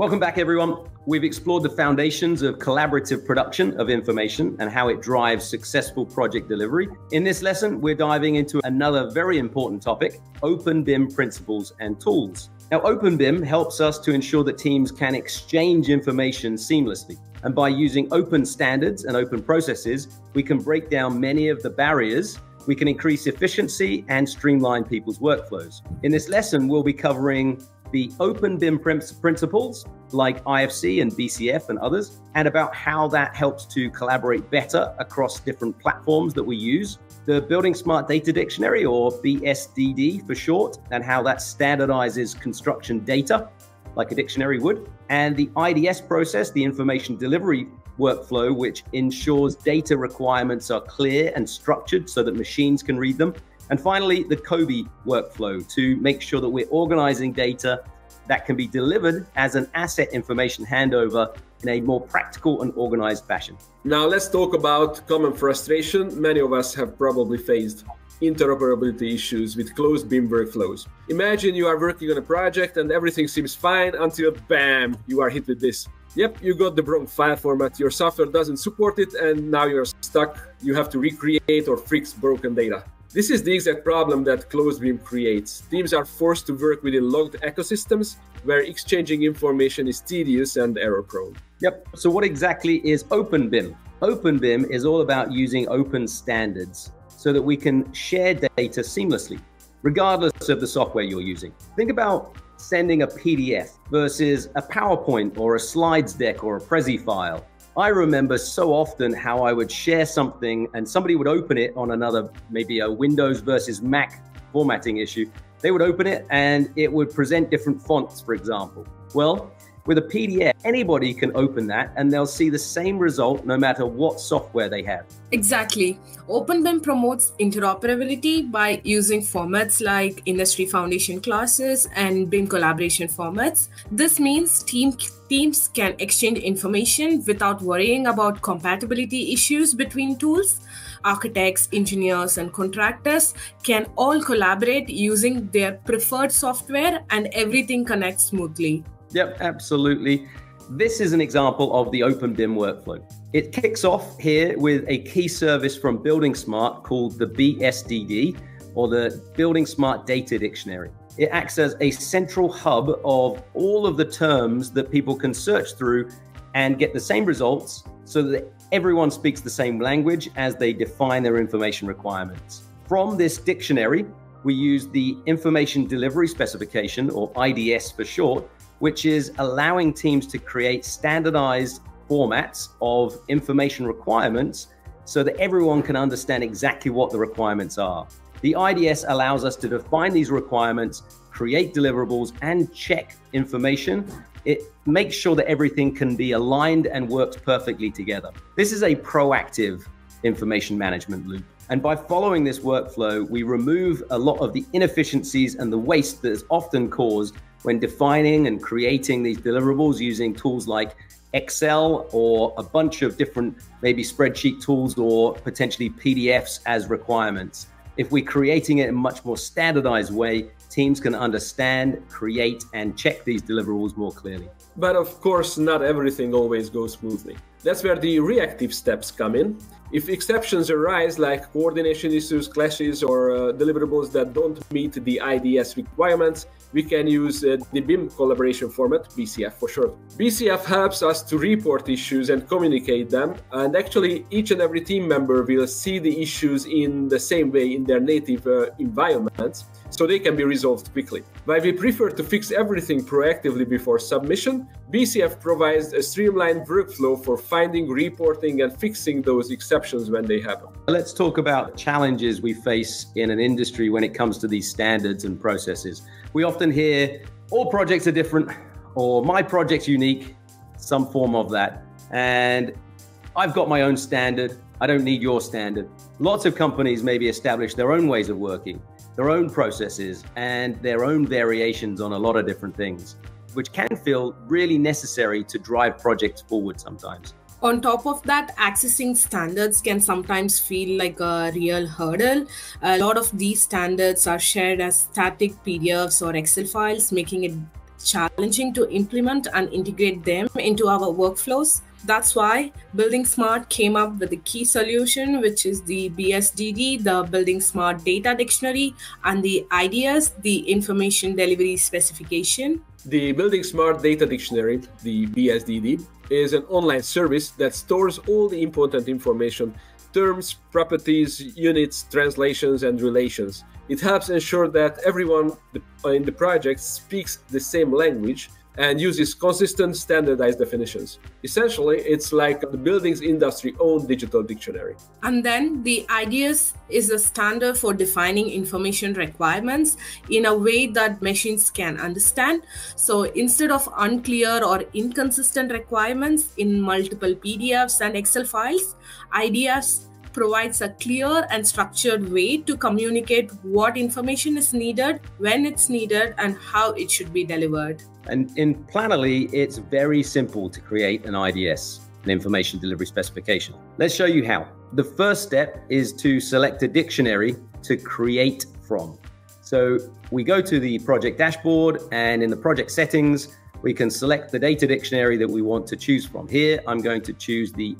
Welcome back, everyone. We've explored the foundations of collaborative production of information and how it drives successful project delivery. In this lesson, we're diving into another very important topic open BIM principles and tools. Now, open BIM helps us to ensure that teams can exchange information seamlessly. And by using open standards and open processes, we can break down many of the barriers we can increase efficiency and streamline people's workflows. In this lesson, we'll be covering the open BIM principles like IFC and BCF and others, and about how that helps to collaborate better across different platforms that we use. The Building Smart Data Dictionary, or BSDD for short, and how that standardizes construction data like a dictionary would. And the IDS process, the information delivery workflow, which ensures data requirements are clear and structured so that machines can read them. And finally, the COBie workflow to make sure that we're organizing data that can be delivered as an asset information handover in a more practical and organized fashion. Now, let's talk about common frustration many of us have probably faced interoperability issues with closed BIM workflows. Imagine you are working on a project and everything seems fine until bam, you are hit with this. Yep, you got the wrong file format, your software doesn't support it, and now you're stuck. You have to recreate or fix broken data. This is the exact problem that Closed BIM creates. Teams are forced to work within locked ecosystems where exchanging information is tedious and error prone. Yep. So, what exactly is Open BIM? Open BIM is all about using open standards so that we can share data seamlessly, regardless of the software you're using. Think about sending a PDF versus a PowerPoint or a slides deck or a Prezi file. I remember so often how I would share something and somebody would open it on another, maybe a Windows versus Mac formatting issue. They would open it and it would present different fonts, for example. Well, with a PDF, anybody can open that and they'll see the same result no matter what software they have. Exactly. OpenBIM promotes interoperability by using formats like industry foundation classes and BIM collaboration formats. This means team, teams can exchange information without worrying about compatibility issues between tools. Architects, engineers, and contractors can all collaborate using their preferred software and everything connects smoothly. Yep, absolutely. This is an example of the Open BIM workflow. It kicks off here with a key service from Building Smart called the BSDD, or the Building Smart Data Dictionary. It acts as a central hub of all of the terms that people can search through and get the same results so that everyone speaks the same language as they define their information requirements. From this dictionary, we use the Information Delivery Specification, or IDS for short, which is allowing teams to create standardized formats of information requirements so that everyone can understand exactly what the requirements are. The IDS allows us to define these requirements, create deliverables, and check information. It makes sure that everything can be aligned and works perfectly together. This is a proactive information management loop. And by following this workflow, we remove a lot of the inefficiencies and the waste that is often caused when defining and creating these deliverables using tools like Excel or a bunch of different maybe spreadsheet tools or potentially PDFs as requirements. If we're creating it in a much more standardized way, teams can understand, create, and check these deliverables more clearly. But of course, not everything always goes smoothly. That's where the reactive steps come in. If exceptions arise, like coordination issues, clashes, or uh, deliverables that don't meet the IDS requirements, we can use uh, the BIM collaboration format, BCF for short. BCF helps us to report issues and communicate them, and actually, each and every team member will see the issues in the same way in their native uh, environments so they can be resolved quickly. While we prefer to fix everything proactively before submission, BCF provides a streamlined workflow for finding, reporting, and fixing those exceptions when they happen. Let's talk about challenges we face in an industry when it comes to these standards and processes. We often hear all projects are different, or my project's unique, some form of that. And I've got my own standard. I don't need your standard. Lots of companies maybe establish their own ways of working their own processes and their own variations on a lot of different things, which can feel really necessary to drive projects forward sometimes. On top of that, accessing standards can sometimes feel like a real hurdle. A lot of these standards are shared as static PDFs or Excel files, making it challenging to implement and integrate them into our workflows. That's why Building Smart came up with a key solution, which is the BSDD, the Building Smart Data Dictionary, and the IDS, the Information Delivery Specification. The Building Smart Data Dictionary, the BSDD, is an online service that stores all the important information terms, properties, units, translations, and relations. It helps ensure that everyone in the project speaks the same language and uses consistent standardized definitions. Essentially, it's like the buildings industry own digital dictionary. And then the IDS is a standard for defining information requirements in a way that machines can understand. So instead of unclear or inconsistent requirements in multiple PDFs and Excel files, Provides a clear and structured way to communicate what information is needed, when it's needed, and how it should be delivered. And in Plannerly, it's very simple to create an IDS, an information delivery specification. Let's show you how. The first step is to select a dictionary to create from. So we go to the project dashboard and in the project settings, we can select the data dictionary that we want to choose from. Here, I'm going to choose the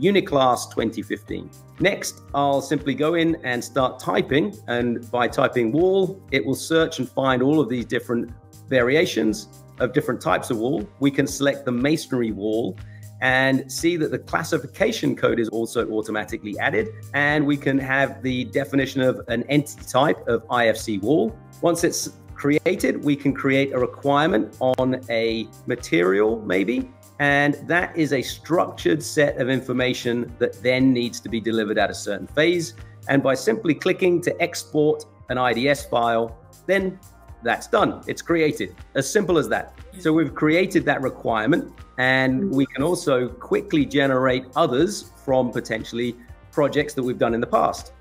Uniclass 2015. Next, I'll simply go in and start typing. And by typing wall, it will search and find all of these different variations of different types of wall. We can select the masonry wall and see that the classification code is also automatically added. And we can have the definition of an entity type of IFC wall. Once it's created, we can create a requirement on a material, maybe, and that is a structured set of information that then needs to be delivered at a certain phase. And by simply clicking to export an IDS file, then that's done. It's created. As simple as that. So we've created that requirement and we can also quickly generate others from potentially projects that we've done in the past.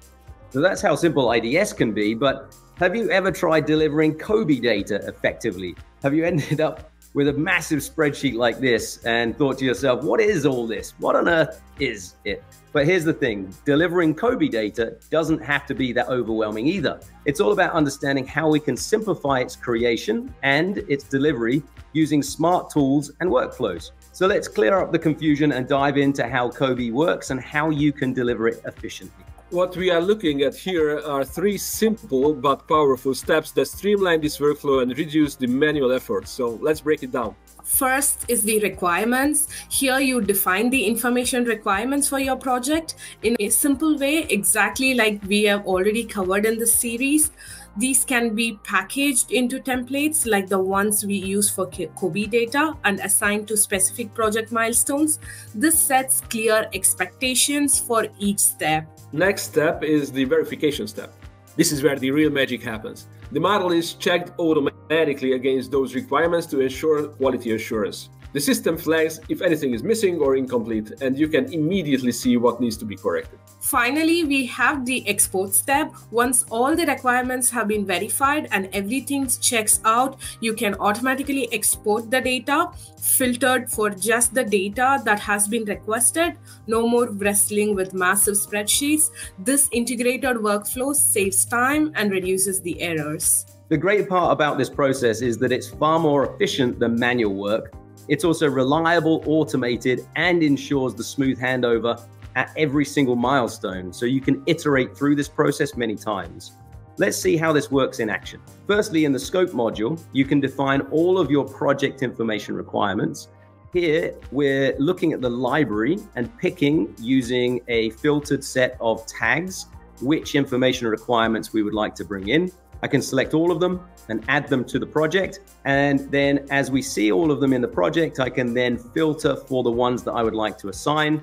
So that's how simple IDS can be. But have you ever tried delivering COBie data effectively? Have you ended up with a massive spreadsheet like this and thought to yourself, what is all this? What on earth is it? But here's the thing delivering COBie data doesn't have to be that overwhelming either. It's all about understanding how we can simplify its creation and its delivery using smart tools and workflows. So let's clear up the confusion and dive into how COBie works and how you can deliver it efficiently. What we are looking at here are three simple but powerful steps that streamline this workflow and reduce the manual effort. So let's break it down. First is the requirements. Here you define the information requirements for your project in a simple way, exactly like we have already covered in this series. These can be packaged into templates like the ones we use for COBie data and assigned to specific project milestones. This sets clear expectations for each step. Next step is the verification step. This is where the real magic happens. The model is checked automatically against those requirements to ensure quality assurance. The system flags if anything is missing or incomplete, and you can immediately see what needs to be corrected. Finally, we have the export step. Once all the requirements have been verified and everything checks out, you can automatically export the data, filtered for just the data that has been requested. No more wrestling with massive spreadsheets. This integrated workflow saves time and reduces the errors. The great part about this process is that it's far more efficient than manual work it's also reliable, automated, and ensures the smooth handover at every single milestone, so you can iterate through this process many times. Let's see how this works in action. Firstly, in the scope module, you can define all of your project information requirements. Here, we're looking at the library and picking using a filtered set of tags which information requirements we would like to bring in. I can select all of them and add them to the project. And then as we see all of them in the project, I can then filter for the ones that I would like to assign,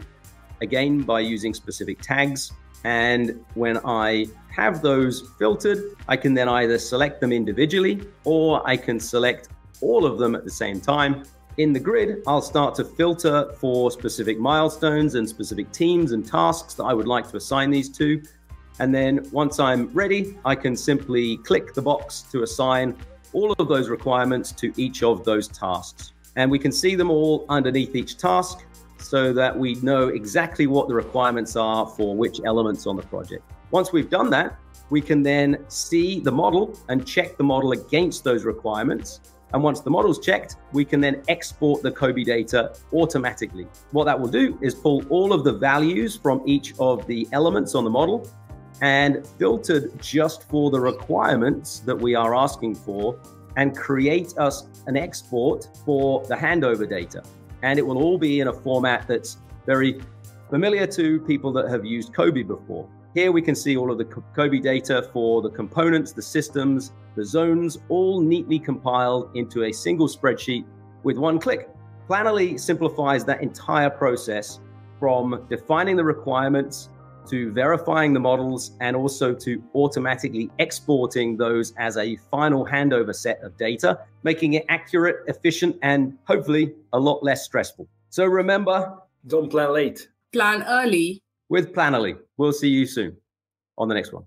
again, by using specific tags. And when I have those filtered, I can then either select them individually or I can select all of them at the same time. In the grid, I'll start to filter for specific milestones and specific teams and tasks that I would like to assign these to. And then once I'm ready, I can simply click the box to assign all of those requirements to each of those tasks. And we can see them all underneath each task so that we know exactly what the requirements are for which elements on the project. Once we've done that, we can then see the model and check the model against those requirements. And once the model's checked, we can then export the COBie data automatically. What that will do is pull all of the values from each of the elements on the model and filtered just for the requirements that we are asking for and create us an export for the handover data. And it will all be in a format that's very familiar to people that have used COBie before. Here we can see all of the COBie data for the components, the systems, the zones, all neatly compiled into a single spreadsheet with one click. Plannerly simplifies that entire process from defining the requirements to verifying the models and also to automatically exporting those as a final handover set of data, making it accurate, efficient, and hopefully a lot less stressful. So remember don't plan late, plan early with Plannerly. We'll see you soon on the next one.